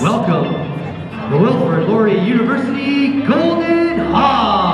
Welcome, the Wilfrid Laurier University Golden Hawks.